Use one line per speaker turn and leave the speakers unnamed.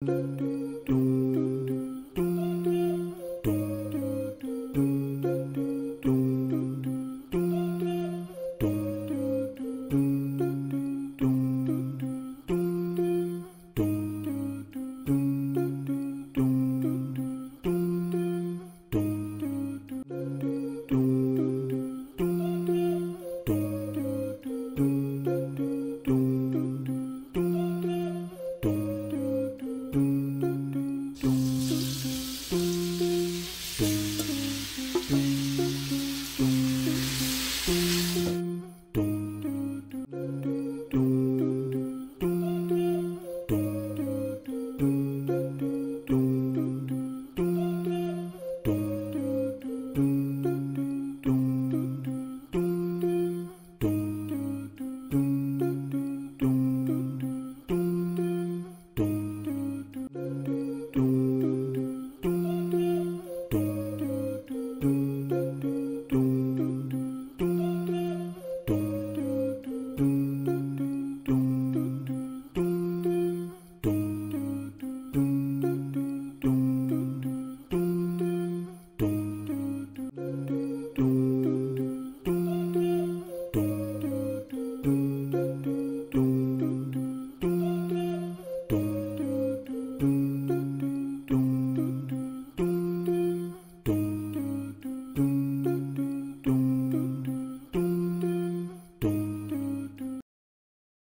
dum dum